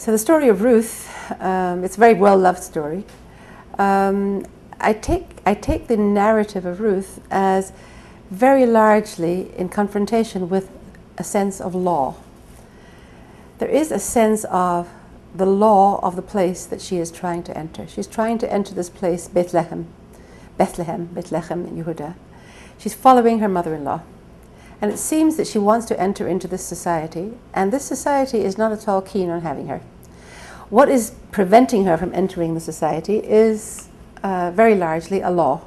So the story of Ruth, um, it's a very well-loved story. Um, I, take, I take the narrative of Ruth as very largely in confrontation with a sense of law. There is a sense of the law of the place that she is trying to enter. She's trying to enter this place, Bethlehem, Bethlehem, Bethlehem in Yehuda. She's following her mother-in-law. And it seems that she wants to enter into this society, and this society is not at all keen on having her. What is preventing her from entering the society is uh, very largely a law.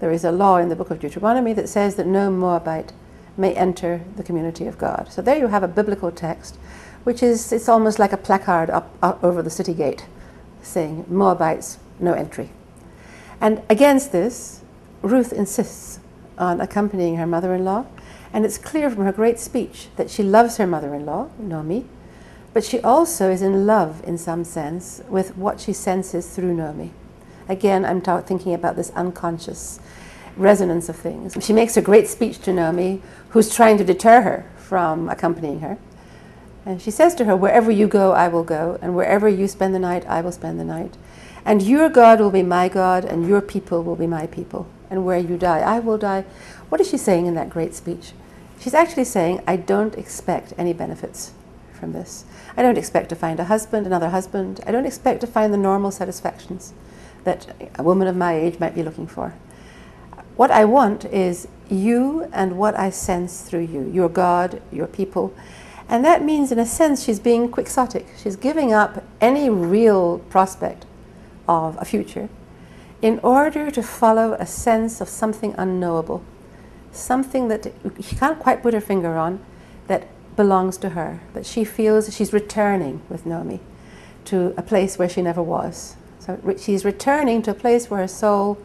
There is a law in the book of Deuteronomy that says that no Moabite may enter the community of God. So there you have a biblical text, which is, it's almost like a placard up, up over the city gate saying, Moabites, no entry. And against this, Ruth insists on accompanying her mother-in-law, and it's clear from her great speech that she loves her mother-in-law, Naomi, but she also is in love, in some sense, with what she senses through Naomi. Again, I'm thinking about this unconscious resonance of things. She makes a great speech to Naomi, who's trying to deter her from accompanying her. And she says to her, Wherever you go, I will go, and wherever you spend the night, I will spend the night. And your God will be my God, and your people will be my people. And where you die, I will die. What is she saying in that great speech? She's actually saying, I don't expect any benefits from this. I don't expect to find a husband, another husband. I don't expect to find the normal satisfactions that a woman of my age might be looking for. What I want is you and what I sense through you, your God, your people. And that means, in a sense, she's being quixotic. She's giving up any real prospect of a future in order to follow a sense of something unknowable, something that she can't quite put her finger on, that belongs to her, that she feels she's returning with Naomi to a place where she never was. So she's returning to a place where her soul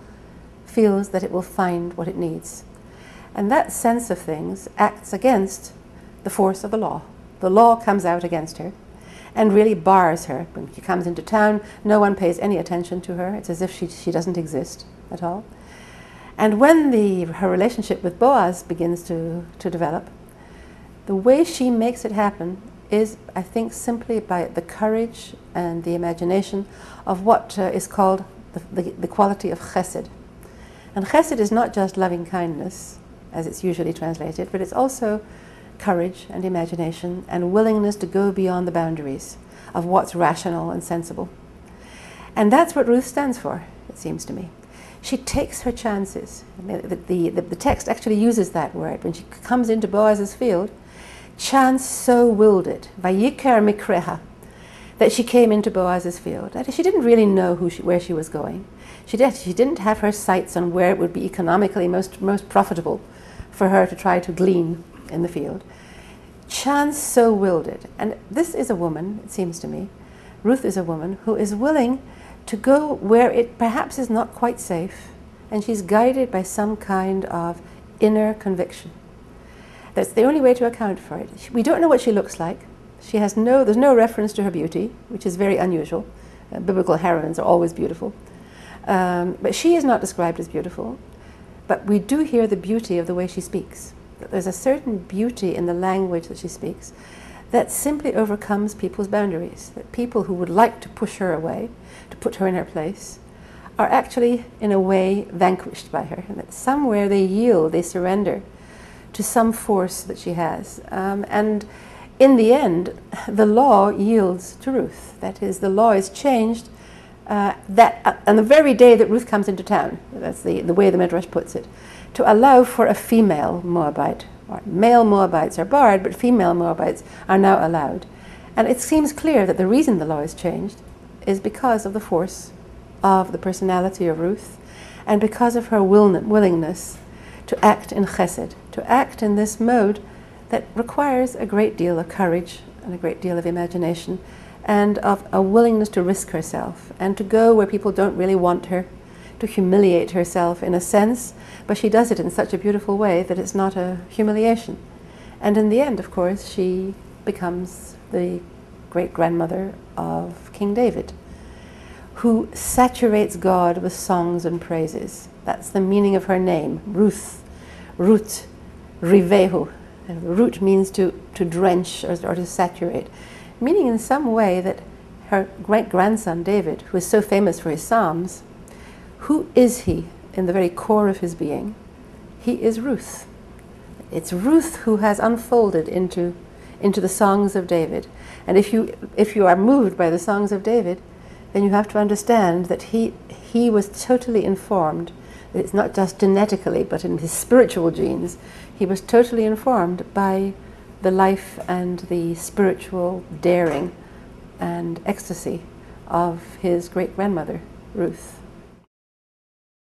feels that it will find what it needs. And that sense of things acts against the force of the law. The law comes out against her and really bars her. When she comes into town, no one pays any attention to her. It's as if she, she doesn't exist at all. And when the, her relationship with Boaz begins to, to develop, the way she makes it happen is, I think, simply by the courage and the imagination of what uh, is called the, the, the, quality of chesed. And chesed is not just loving kindness, as it's usually translated, but it's also courage and imagination and willingness to go beyond the boundaries of what's rational and sensible. And that's what Ruth stands for, it seems to me. She takes her chances. The, the, the, the text actually uses that word. When she comes into Boaz's field, chance so willed it, vayikar mikreha, that she came into Boaz's field. That she didn't really know she, where she was going. She, did, she didn't have her sights on where it would be economically most, most profitable for her to try to glean in the field. Chance so willed it. And this is a woman, it seems to me, Ruth is a woman who is willing to go where it perhaps is not quite safe, and she's guided by some kind of inner conviction. That's the only way to account for it. We don't know what she looks like. She has no, there's no reference to her beauty, which is very unusual. Uh, biblical heroines are always beautiful. Um, but she is not described as beautiful. But we do hear the beauty of the way she speaks. There's a certain beauty in the language that she speaks that simply overcomes people's boundaries. That people who would like to push her away, to put her in her place, are actually, in a way, vanquished by her. And that somewhere they yield, they surrender to some force that she has. Um, and in the end, the law yields to Ruth. That is, the law is changed uh, that uh, on the very day that Ruth comes into town. That's the, the way the Midrash puts it. To allow for a female Moabite. Male Moabites are barred, but female Moabites are now allowed. And it seems clear that the reason the law is changed is because of the force of the personality of Ruth and because of her will- willingness to act in chesed, to act in this mode that requires a great deal of courage and a great deal of imagination and of a willingness to risk herself and to go where people don't really want her, to humiliate herself in a sense, but she does it in such a beautiful way that it's not a humiliation. And in the end, of course, she becomes the great grandmother of King David, who saturates God with songs and praises. That's the meaning of her name, Ruth root, rivehu. Root means to, to drench or, or to saturate. meaning in some way that her great grandson David, who is so famous for his Psalms, who is he in the very core of his being? He is Ruth. It's Ruth who has unfolded into, into the songs of David. And if you, if you are moved by the songs of David, then you have to understand that he, he was totally informed. It's not just genetically, but in his spiritual genes. He was totally informed by the life and the spiritual daring and ecstasy of his great grandmother, Ruth.